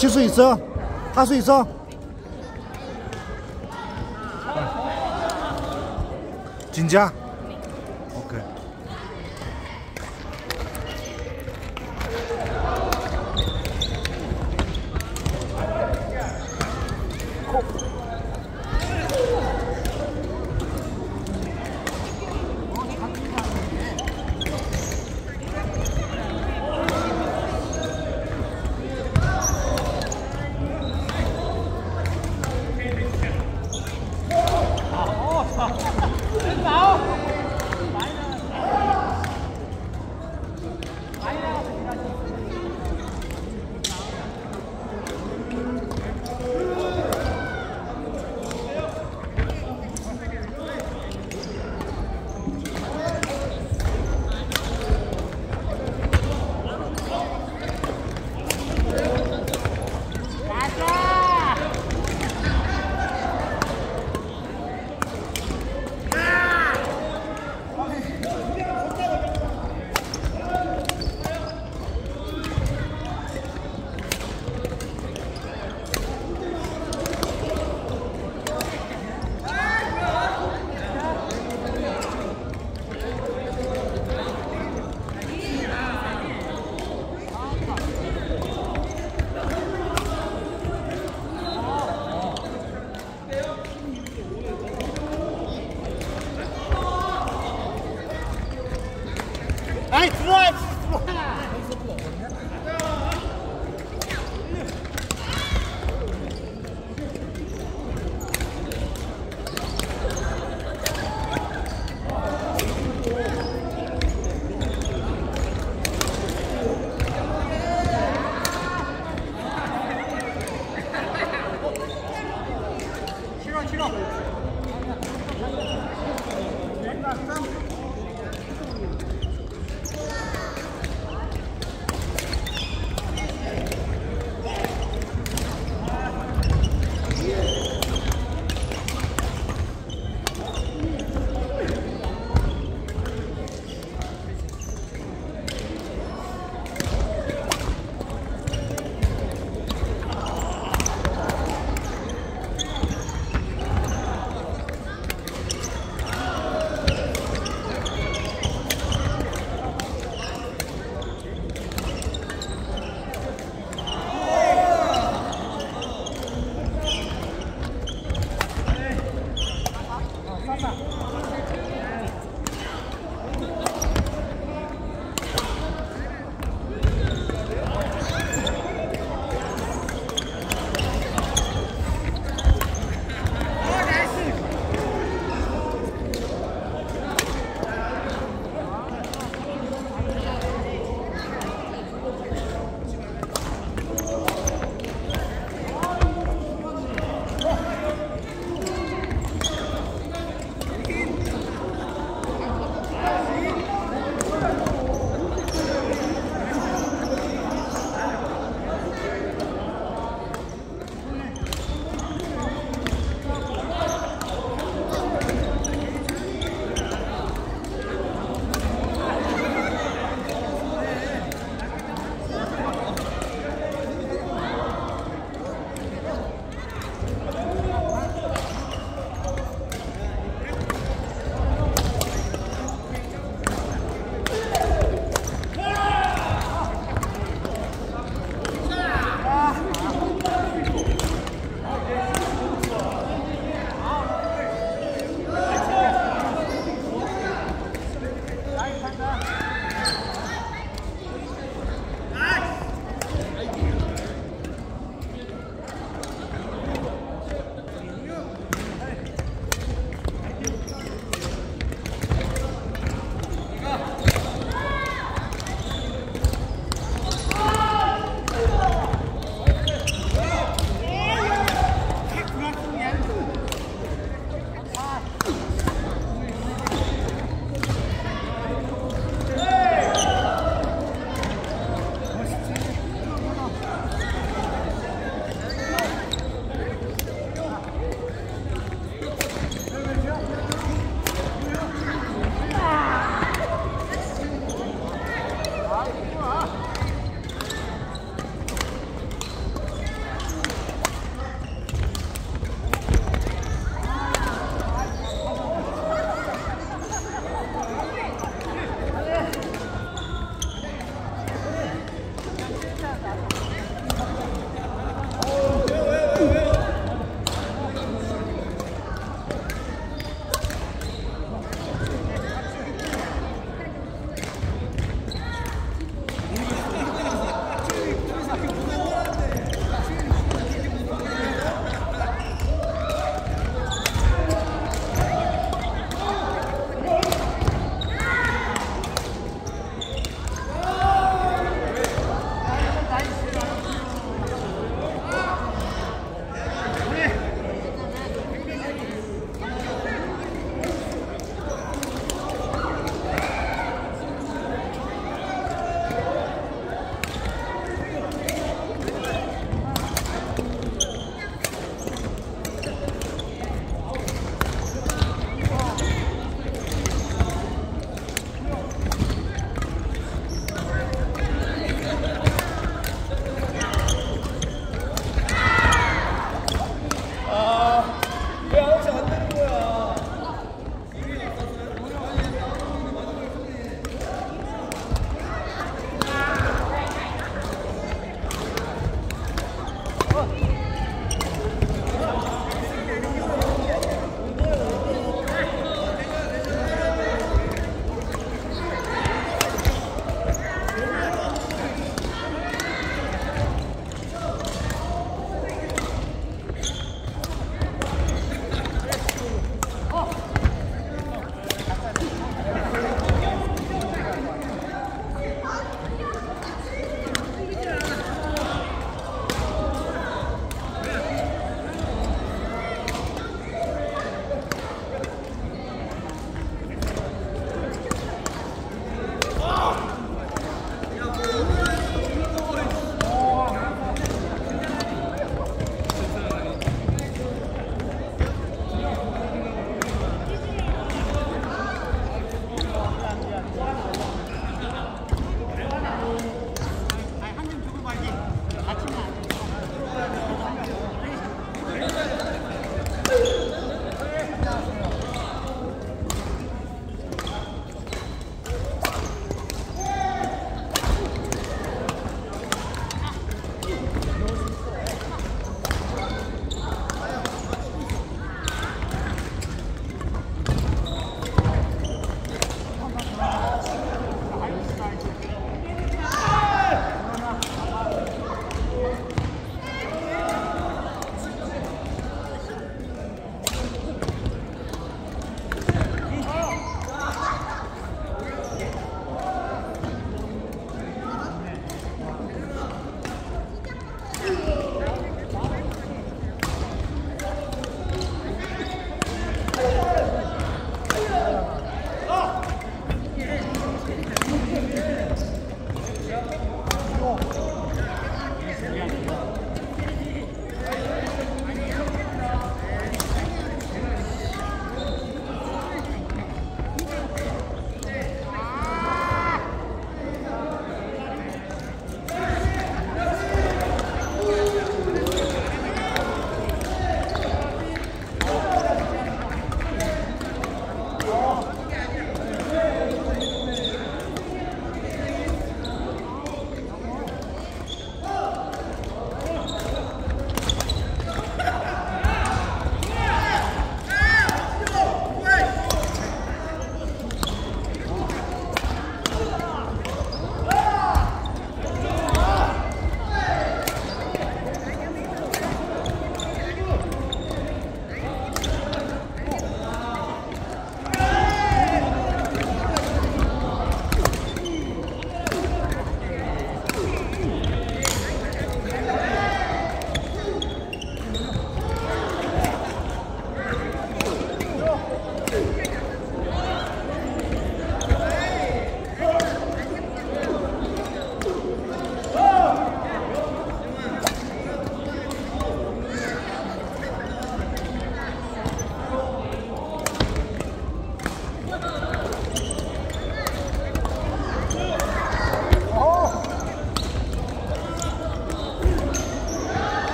칠 수 있어? 할 수 있어? 진짜? Eins, zwei, zwei.